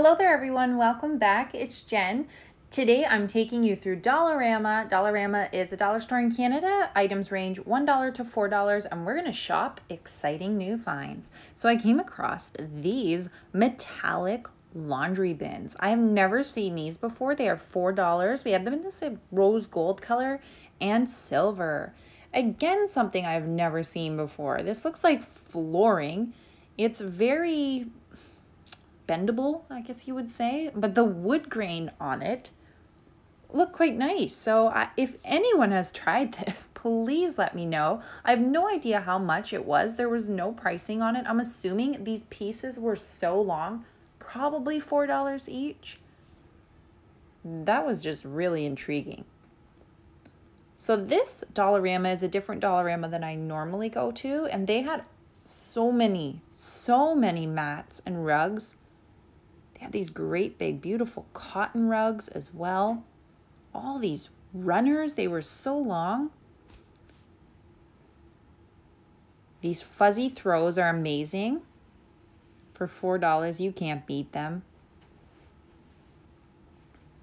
Hello there, everyone. Welcome back. It's Jen. Today I'm taking you through Dollarama. Dollarama is a dollar store in Canada. Items range $1 to $4, and we're going to shop exciting new finds. So I came across these metallic laundry bins. I have never seen these before. They are $4. We have them in this rose gold color and silver. Again, something I've never seen before. This looks like flooring. It's very bendable, I guess you would say, but the wood grain on it look quite nice. So I, if anyone has tried this, please let me know. I have no idea how much it was. There was no pricing on it. I'm assuming these pieces were so long, probably $4 each. That was just really intriguing. So this Dollarama is a different Dollarama than I normally go to, and they had so many, so many mats and rugs they had these great big, beautiful cotton rugs as well. All these runners, they were so long. These fuzzy throws are amazing. For $4, you can't beat them.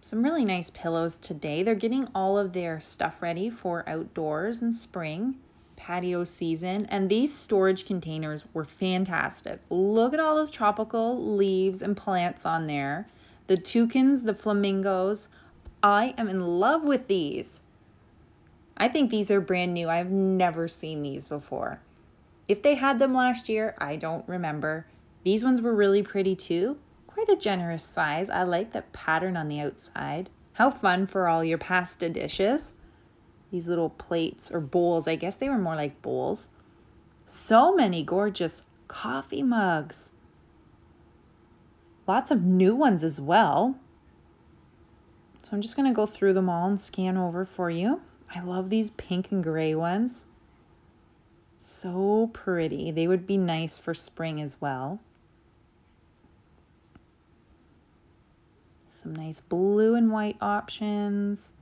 Some really nice pillows today. They're getting all of their stuff ready for outdoors and spring patio season. And these storage containers were fantastic. Look at all those tropical leaves and plants on there. The toucans, the flamingos. I am in love with these. I think these are brand new. I've never seen these before. If they had them last year, I don't remember. These ones were really pretty too. Quite a generous size. I like the pattern on the outside. How fun for all your pasta dishes these little plates or bowls. I guess they were more like bowls. So many gorgeous coffee mugs. Lots of new ones as well. So I'm just going to go through them all and scan over for you. I love these pink and gray ones. So pretty. They would be nice for spring as well. Some nice blue and white options.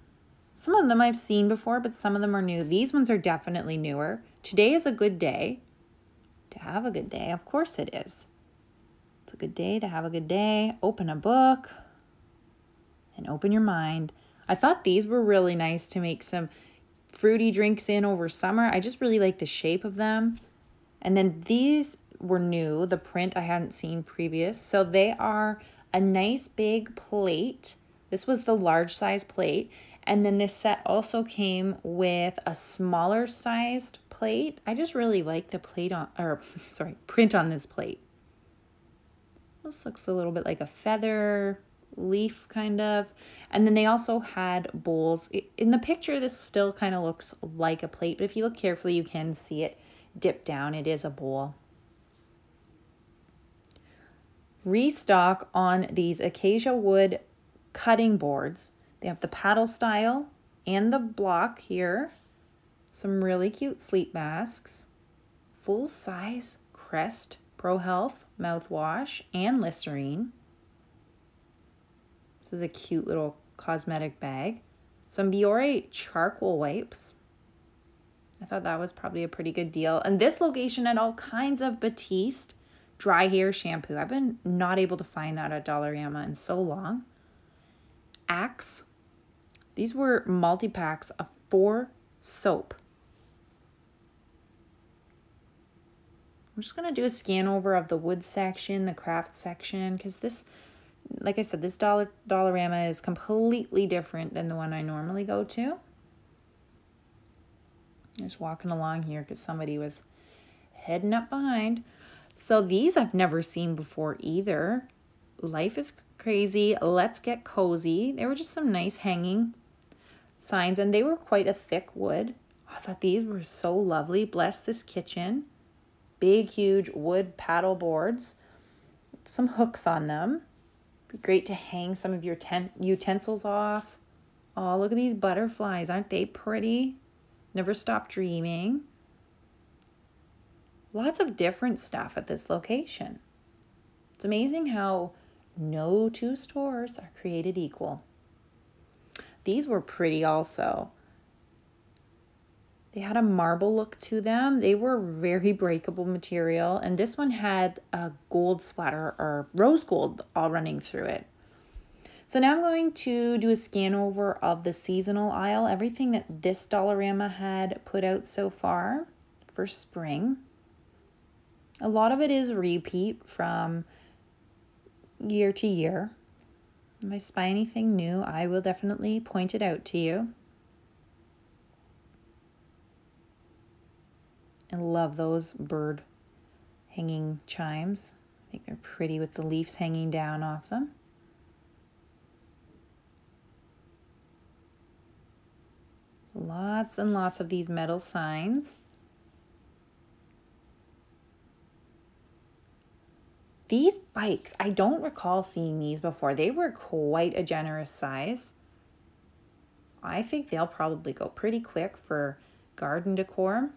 Some of them I've seen before, but some of them are new. These ones are definitely newer. Today is a good day to have a good day. Of course it is. It's a good day to have a good day. Open a book and open your mind. I thought these were really nice to make some fruity drinks in over summer. I just really like the shape of them. And then these were new, the print I hadn't seen previous. So they are a nice big plate. This was the large size plate and then this set also came with a smaller sized plate. I just really like the plate on, or sorry, print on this plate. This looks a little bit like a feather leaf kind of. And then they also had bowls. In the picture, this still kind of looks like a plate, but if you look carefully, you can see it dip down. It is a bowl. Restock on these acacia wood cutting boards they have the paddle style and the block here. Some really cute sleep masks. Full size Crest Pro Health mouthwash and Listerine. This is a cute little cosmetic bag. Some Biore charcoal wipes. I thought that was probably a pretty good deal. And this location had all kinds of Batiste dry hair shampoo. I've been not able to find that at Dollarama in so long. Axe these were multi packs of four soap. I'm just going to do a scan over of the wood section, the craft section, because this, like I said, this Dollar Dollarama is completely different than the one I normally go to. I'm just walking along here because somebody was heading up behind. So these I've never seen before either. Life is crazy. Let's get cozy. They were just some nice hanging signs, and they were quite a thick wood. I thought these were so lovely. Bless this kitchen. Big, huge wood paddle boards. Some hooks on them. Be great to hang some of your tent utensils off. Oh, look at these butterflies. Aren't they pretty? Never stop dreaming. Lots of different stuff at this location. It's amazing how no two stores are created equal. These were pretty also. They had a marble look to them. They were very breakable material. And this one had a gold splatter or rose gold all running through it. So now I'm going to do a scan over of the seasonal aisle, everything that this Dollarama had put out so far for spring. A lot of it is repeat from year to year. If I spy anything new, I will definitely point it out to you. I love those bird hanging chimes. I think they're pretty with the leaves hanging down off them. Lots and lots of these metal signs. These bikes, I don't recall seeing these before. They were quite a generous size. I think they'll probably go pretty quick for garden decor.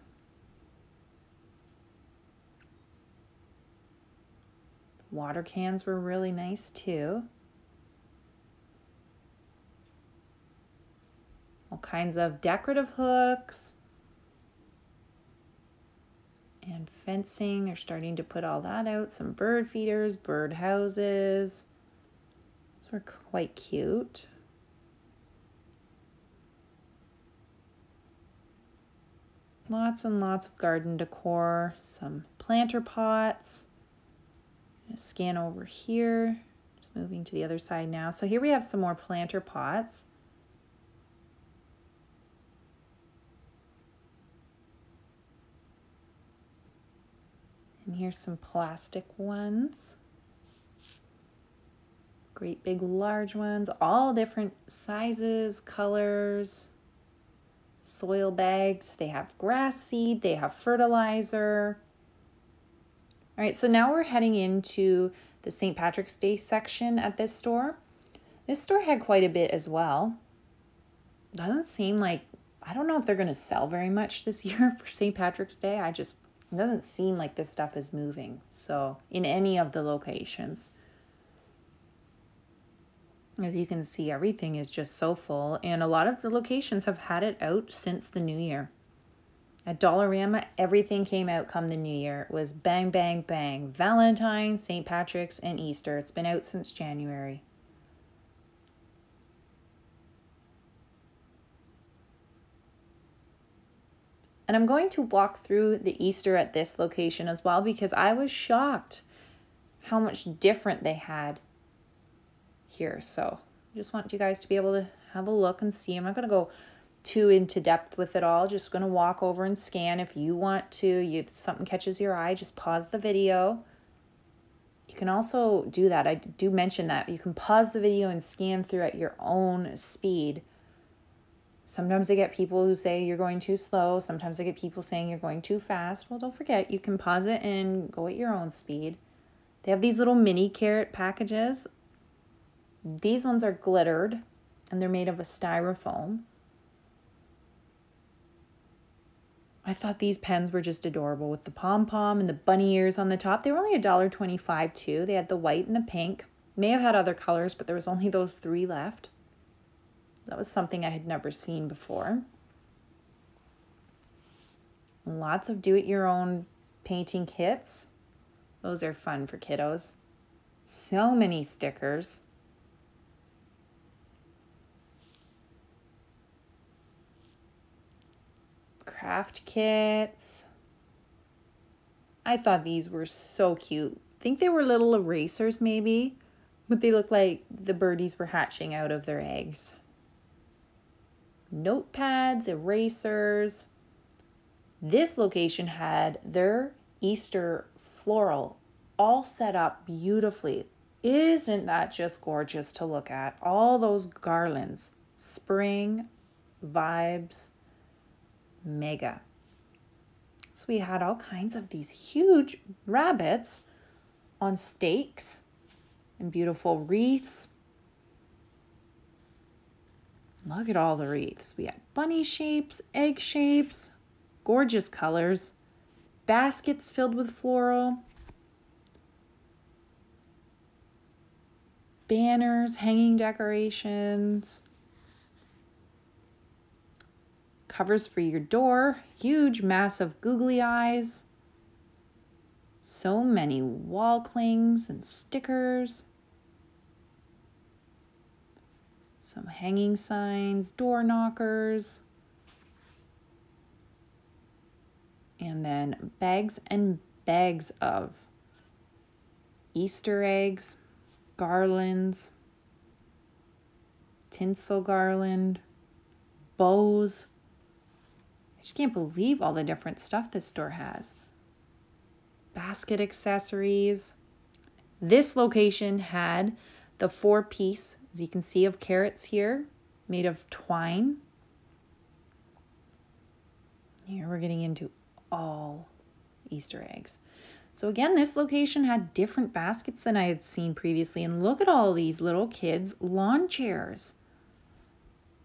Water cans were really nice too. all kinds of decorative hooks and fencing. They're starting to put all that out. Some bird feeders, bird houses. Those are quite cute. Lots and lots of garden decor, some planter pots. Scan over here. Just moving to the other side now. So here we have some more planter pots. Here's some plastic ones. Great big large ones, all different sizes, colors, soil bags. They have grass seed, they have fertilizer. All right, so now we're heading into the St. Patrick's Day section at this store. This store had quite a bit as well. Doesn't seem like, I don't know if they're going to sell very much this year for St. Patrick's Day. I just it doesn't seem like this stuff is moving. So in any of the locations. As you can see, everything is just so full. And a lot of the locations have had it out since the new year. At Dollarama, everything came out come the new year. It was bang, bang, bang. Valentine's, St. Patrick's, and Easter. It's been out since January. And I'm going to walk through the Easter at this location as well because I was shocked how much different they had here. So I just want you guys to be able to have a look and see. I'm not going to go too into depth with it all. Just going to walk over and scan. If you want to, you something catches your eye, just pause the video. You can also do that. I do mention that. You can pause the video and scan through at your own speed Sometimes I get people who say you're going too slow. Sometimes I get people saying you're going too fast. Well, don't forget, you can pause it and go at your own speed. They have these little mini carrot packages. These ones are glittered and they're made of a styrofoam. I thought these pens were just adorable with the pom-pom and the bunny ears on the top. They were only $1.25 too. They had the white and the pink. May have had other colors, but there was only those three left. That was something I had never seen before. Lots of do-it-your-own painting kits. Those are fun for kiddos. So many stickers. Craft kits. I thought these were so cute. I think they were little erasers maybe, but they look like the birdies were hatching out of their eggs notepads, erasers. This location had their Easter floral all set up beautifully. Isn't that just gorgeous to look at? All those garlands, spring vibes, mega. So we had all kinds of these huge rabbits on stakes and beautiful wreaths. Look at all the wreaths. We had bunny shapes, egg shapes, gorgeous colors, baskets filled with floral, banners, hanging decorations, covers for your door, huge, massive googly eyes. So many wall clings and stickers. Some hanging signs, door knockers. And then bags and bags of Easter eggs, garlands, tinsel garland, bows. I just can't believe all the different stuff this store has. Basket accessories. This location had the four piece, as you can see, of carrots here, made of twine. Here we're getting into all Easter eggs. So again, this location had different baskets than I had seen previously. And look at all these little kids' lawn chairs.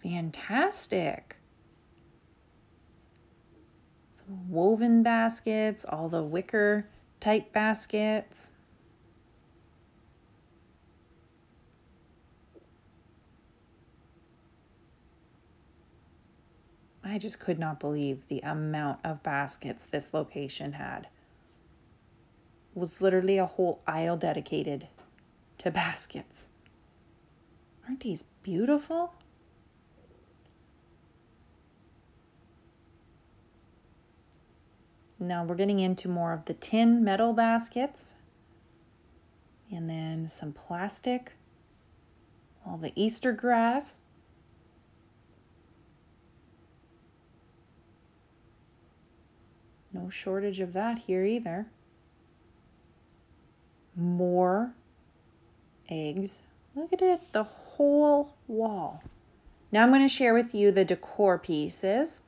Fantastic. Some woven baskets, all the wicker type baskets. I just could not believe the amount of baskets this location had. It was literally a whole aisle dedicated to baskets. Aren't these beautiful? Now we're getting into more of the tin metal baskets and then some plastic, all the Easter grass. No shortage of that here either. More eggs. Look at it, the whole wall. Now I'm going to share with you the decor pieces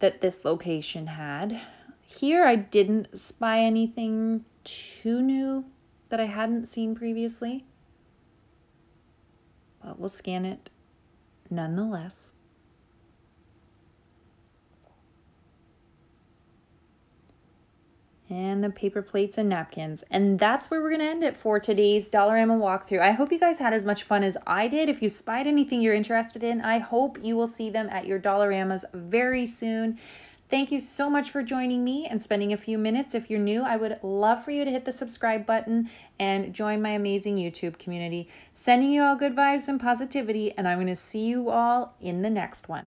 that this location had. Here I didn't spy anything too new that I hadn't seen previously, but we'll scan it nonetheless. And the paper plates and napkins. And that's where we're to end it for today's Dollarama walkthrough. I hope you guys had as much fun as I did. If you spied anything you're interested in, I hope you will see them at your Dollaramas very soon. Thank you so much for joining me and spending a few minutes. If you're new, I would love for you to hit the subscribe button and join my amazing YouTube community. Sending you all good vibes and positivity, and I'm going to see you all in the next one.